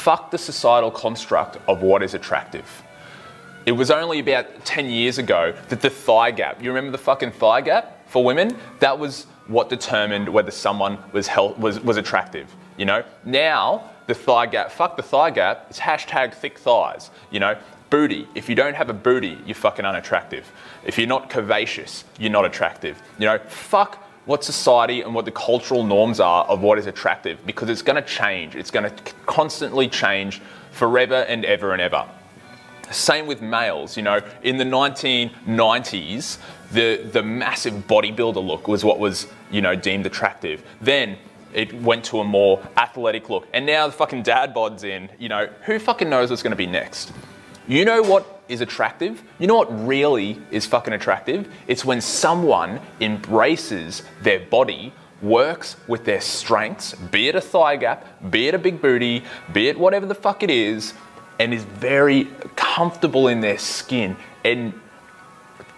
fuck the societal construct of what is attractive. It was only about 10 years ago that the thigh gap, you remember the fucking thigh gap for women? That was what determined whether someone was, hel- was, was attractive. You know, now the thigh gap, fuck the thigh gap, it's hashtag thick thighs. You know, booty. If you don't have a booty, you're fucking unattractive. If you're not curvaceous, you're not attractive. You know, fuck what society and what the cultural norms are of what is attractive because it's going to change. It's going to constantly change forever and ever and ever. Same with males, you know, in the 1990s, the, the massive bodybuilder look was what was, you know, deemed attractive. Then it went to a more athletic look. And now the fucking dad bod's in, you know, who fucking knows what's going to be next? You know what is attractive? You know what really is fucking attractive? It's when someone embraces their body, works with their strengths, be it a thigh gap, be it a big booty, be it whatever the fuck it is, and is very comfortable in their skin and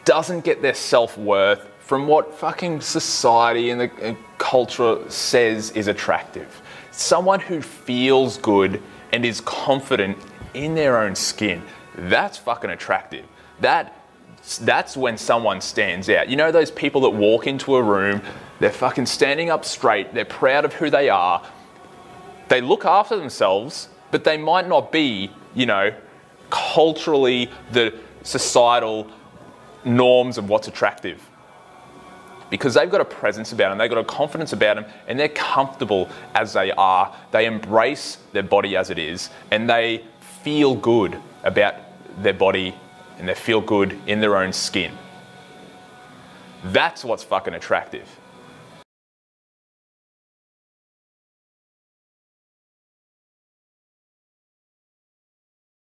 doesn't get their self worth from what fucking society and the culture says is attractive. Someone who feels good and is confident in their own skin. That's fucking attractive. That that's when someone stands out. You know those people that walk into a room, they're fucking standing up straight, they're proud of who they are. They look after themselves, but they might not be, you know, culturally the societal norms of what's attractive. Because they've got a presence about them, they've got a confidence about them, and they're comfortable as they are. They embrace their body as it is, and they feel good about their body and they feel good in their own skin. That's what's fucking attractive.